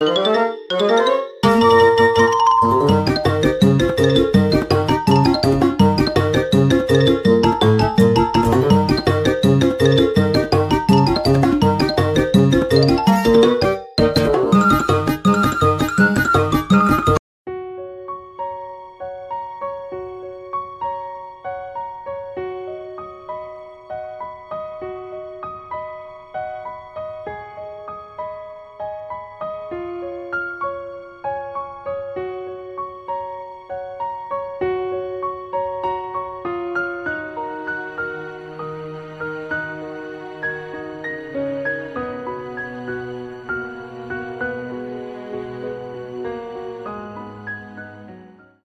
Música